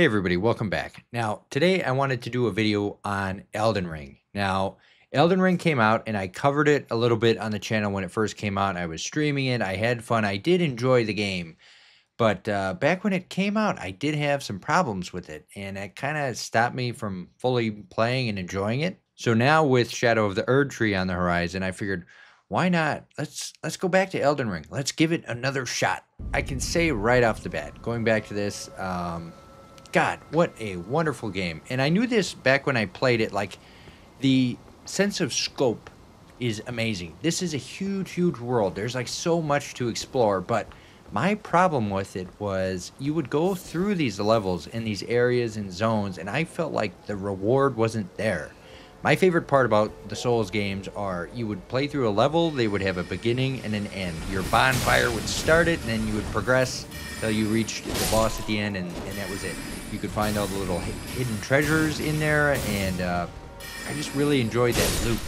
Hey everybody, welcome back. Now, today I wanted to do a video on Elden Ring. Now, Elden Ring came out and I covered it a little bit on the channel when it first came out. I was streaming it, I had fun, I did enjoy the game. But uh, back when it came out, I did have some problems with it, and it kind of stopped me from fully playing and enjoying it. So now with Shadow of the Erdtree on the horizon, I figured, why not? Let's let's go back to Elden Ring. Let's give it another shot. I can say right off the bat, going back to this, um, God, what a wonderful game. And I knew this back when I played it, like the sense of scope is amazing. This is a huge, huge world. There's like so much to explore, but my problem with it was you would go through these levels in these areas and zones, and I felt like the reward wasn't there. My favorite part about the Souls games are you would play through a level, they would have a beginning and an end. Your bonfire would start it, and then you would progress until you reached the boss at the end, and, and that was it. You could find all the little hidden treasures in there, and uh, I just really enjoyed that loop.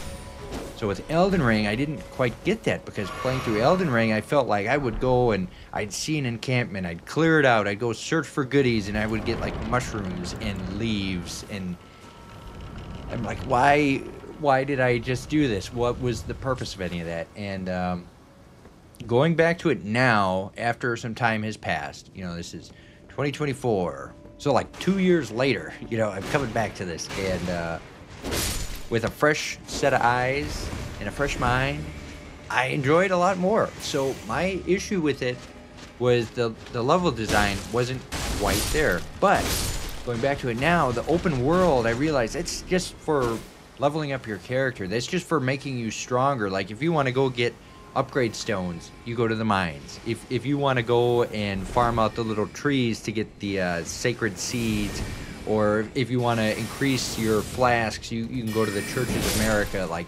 So with Elden Ring, I didn't quite get that because playing through Elden Ring, I felt like I would go and I'd see an encampment, I'd clear it out, I'd go search for goodies, and I would get like mushrooms and leaves, and I'm like, why, why did I just do this? What was the purpose of any of that? And um, going back to it now, after some time has passed, you know, this is 2024, so like two years later, you know, I'm coming back to this, and. Uh, with a fresh set of eyes and a fresh mind, I enjoyed a lot more. So my issue with it was the the level design wasn't quite there. But going back to it now, the open world, I realize it's just for leveling up your character. That's just for making you stronger. Like if you want to go get upgrade stones, you go to the mines. If if you want to go and farm out the little trees to get the uh, sacred seeds or if you want to increase your flasks, you, you can go to the Churches of Marika. Like,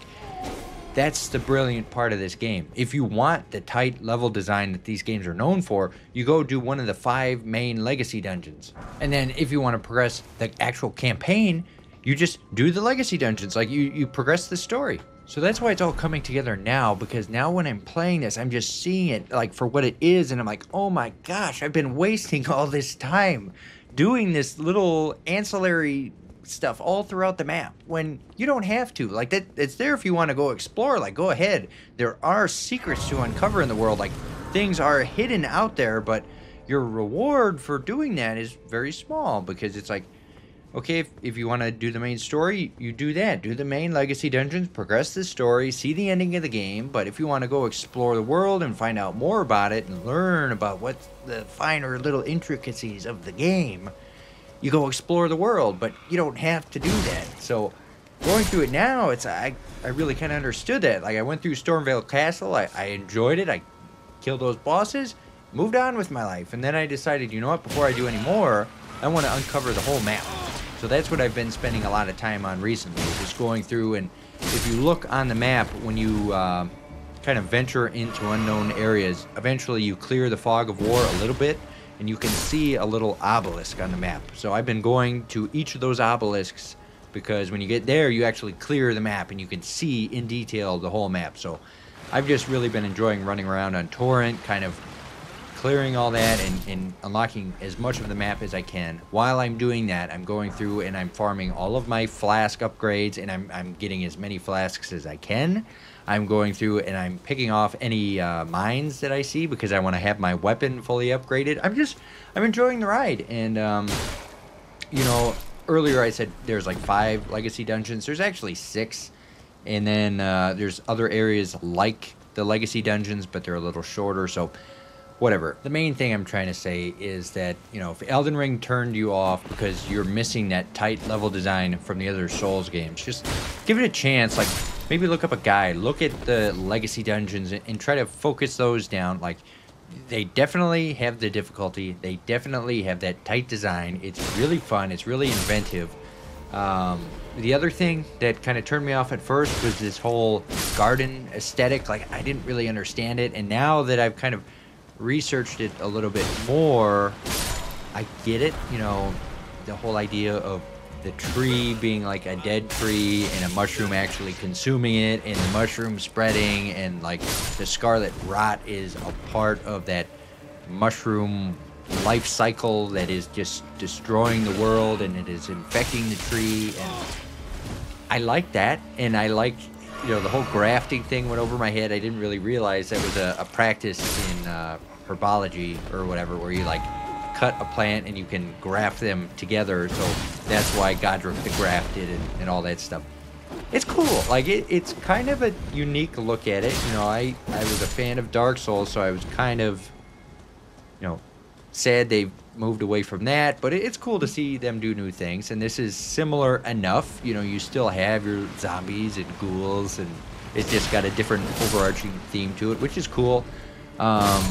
that's the brilliant part of this game. If you want the tight level design that these games are known for, you go do one of the five main legacy dungeons. And then if you want to progress the actual campaign, you just do the legacy dungeons. Like, you, you progress the story. So that's why it's all coming together now because now when I'm playing this, I'm just seeing it like for what it is and I'm like, "Oh my gosh, I've been wasting all this time doing this little ancillary stuff all throughout the map when you don't have to. Like that it's there if you want to go explore, like go ahead. There are secrets to uncover in the world. Like things are hidden out there, but your reward for doing that is very small because it's like okay, if, if you want to do the main story, you do that. Do the main legacy dungeons, progress the story, see the ending of the game. But if you want to go explore the world and find out more about it and learn about what the finer little intricacies of the game, you go explore the world. But you don't have to do that. So going through it now, it's I, I really kind of understood that. Like I went through Stormveil Castle, I, I enjoyed it. I killed those bosses, moved on with my life. And then I decided, you know what, before I do any more, I want to uncover the whole map. So that's what I've been spending a lot of time on recently, just going through and if you look on the map, when you uh, kind of venture into unknown areas, eventually you clear the fog of war a little bit and you can see a little obelisk on the map. So I've been going to each of those obelisks because when you get there, you actually clear the map and you can see in detail the whole map. So I've just really been enjoying running around on Torrent, kind of clearing all that and, and, unlocking as much of the map as I can. While I'm doing that, I'm going through and I'm farming all of my flask upgrades and I'm, I'm getting as many flasks as I can. I'm going through and I'm picking off any uh, mines that I see because I want to have my weapon fully upgraded. I'm just, I'm enjoying the ride. And, um, you know, earlier I said there's like five legacy dungeons. There's actually six. And then uh, there's other areas like the legacy dungeons, but they're a little shorter. So whatever. The main thing I'm trying to say is that, you know, if Elden Ring turned you off because you're missing that tight level design from the other Souls games, just give it a chance. Like, maybe look up a guide, look at the legacy dungeons, and, try to focus those down. Like, they definitely have the difficulty. They definitely have that tight design. It's really fun. It's really inventive. Um, the other thing that kind of turned me off at first was this whole garden aesthetic. Like, I didn't really understand it. And now that I've kind of researched it a little bit more, I get it. You know, the whole idea of the tree being like a dead tree and a mushroom actually consuming it and the mushroom spreading and like the scarlet rot is a part of that mushroom life cycle that is just destroying the world and it is infecting the tree and I like that and I like you know the whole grafting thing went over my head. I didn't really realize that was a, a practice in uh, herbology or whatever where you like cut a plant and you can graft them together so that's why Godrick the grafted and, and all that stuff it's cool like it, it's kind of a unique look at it you know I I was a fan of Dark Souls so I was kind of you know sad they moved away from that, but it's cool to see them do new things. And this is similar enough. You know, you still have your zombies and ghouls, and it's just got a different overarching theme to it, which is cool. Um,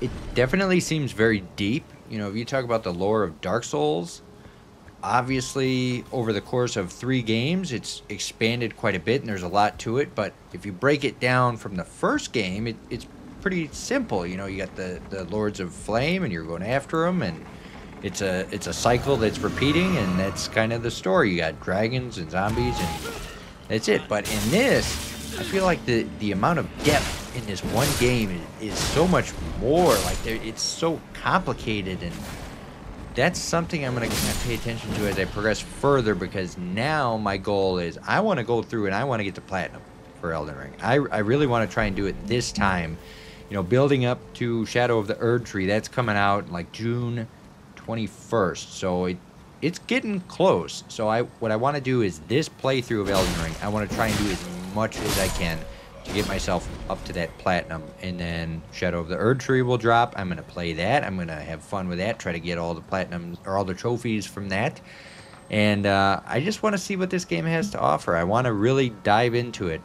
it definitely seems very deep. You know, if you talk about the lore of Dark Souls, obviously over the course of three games, it's expanded quite a bit, and there's a lot to it. But if you break it down from the first game, it, it's pretty simple. You know, you got the the Lords of Flame, and you're going after them, and it's a it's a cycle that's repeating, and that's kind of the story. You got dragons and zombies, and that's it. But in this, I feel like the the amount of depth in this one game is, is so much more. Like it's so complicated, and that's something I'm going to pay attention to as I progress further. Because now my goal is I want to go through and I want to get to platinum for Elden Ring. I I really want to try and do it this time you know, building up to Shadow of the Erdtree, that's coming out like June 21st. So it it's getting close. So I what I want to do is this playthrough of Elden Ring, I want to try and do as much as I can to get myself up to that platinum. And then Shadow of the Erdtree will drop. I'm going to play that. I'm going to have fun with that, try to get all the platinum or all the trophies from that. And uh, I just want to see what this game has to offer. I want to really dive into it.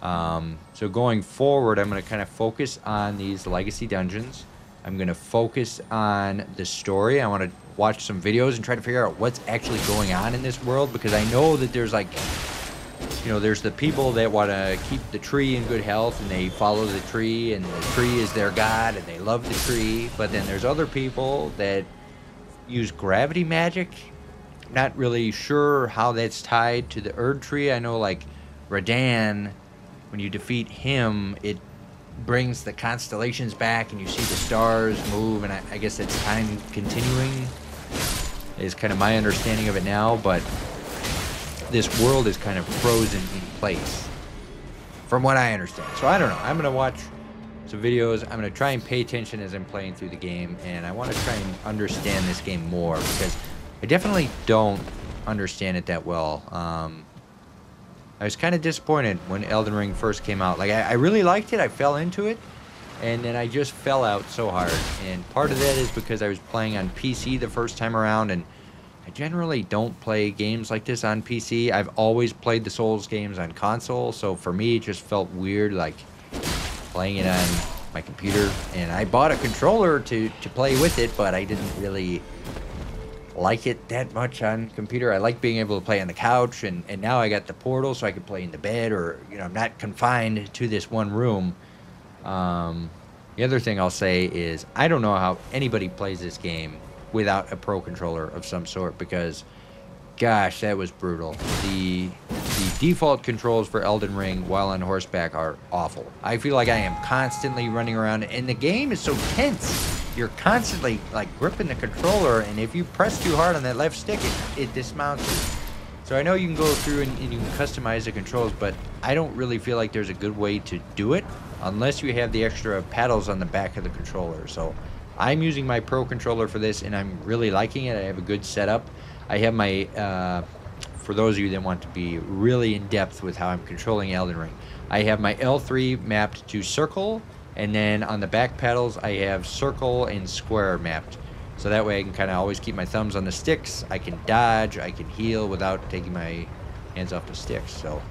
Um, so going forward, I'm going to kind of focus on these legacy dungeons. I'm going to focus on the story. I want to watch some videos and try to figure out what's actually going on in this world because I know that there's like, you know, there's the people that want to keep the tree in good health and they follow the tree and the tree is their god and they love the tree. But then there's other people that use gravity magic. Not really sure how that's tied to the Erdtree. I know like Radahn, when you defeat him, it brings the constellations back and you see the stars move, and I, I guess it's time continuing, is kind of my understanding of it now, but this world is kind of frozen in place, from what I understand. So I don't know. I'm going to watch some videos. I'm going to try and pay attention as I'm playing through the game, and I want to try and understand this game more, because I definitely don't understand it that well. Um, I was kind of disappointed when Elden Ring first came out. Like, I, I, really liked it. I fell into it. And then I just fell out so hard. And part of that is because I was playing on PC the first time around. And I generally don't play games like this on PC. I've always played the Souls games on console. So for me, it just felt weird, like playing it on my computer. And I bought a controller to, to play with it, but I didn't really like it that much on computer. I like being able to play on the couch, and, and now I got the portal, so I can play in the bed, or you know, I'm not confined to this one room. Um, the other thing I'll say is I don't know how anybody plays this game without a pro controller of some sort because gosh, that was brutal. The the default controls for Elden Ring while on horseback are awful. I feel like I am constantly running around and the game is so tense. You're constantly like gripping the controller and if you press too hard on that left stick, it, it dismounts. So I know you can go through and, and you can customize the controls, but I don't really feel like there's a good way to do it unless you have the extra paddles on the back of the controller. So I'm using my Pro controller for this and I'm really liking it. I have a good setup. I have my, uh, for those of you that want to be really in depth with how I'm controlling Elden Ring, I have my L3 mapped to circle, and then on the back pedals, I have circle and square mapped. So that way I can kind of always keep my thumbs on the sticks. I can dodge, I can heal without taking my hands off the sticks. So,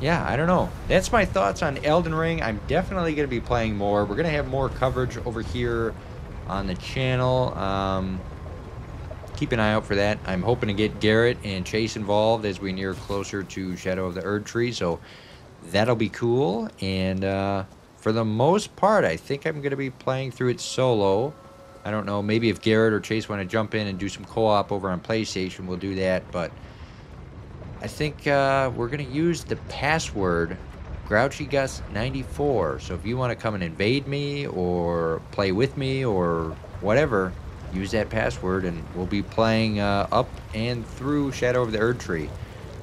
yeah, I don't know. That's my thoughts on Elden Ring. I'm definitely going to be playing more. We're going to have more coverage over here on the channel. Um, keep an eye out for that. I'm hoping to get Garrett and Chase involved as we near closer to Shadow of the Erdtree, so that'll be cool. And uh, for the most part, I think I'm going to be playing through it solo. I don't know, maybe if Garrett or Chase want to jump in and do some co-op over on PlayStation, we'll do that, but I think uh, we're going to use the password Grouchy Gus 94. So if you want to come and invade me or play with me or whatever, use that password and we'll be playing uh, up and through Shadow of the Erdtree.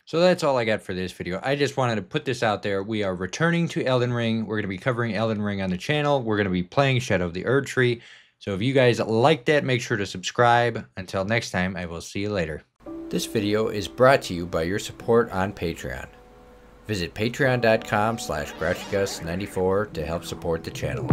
So that's all I got for this video. I just wanted to put this out there. We are returning to Elden Ring. We're going to be covering Elden Ring on the channel. We're going to be playing Shadow of the Erdtree. So if you guys like that, make sure to subscribe. Until next time, I will see you later. This video is brought to you by your support on Patreon. Visit patreon.com slash grouchygus94 to help support the channel.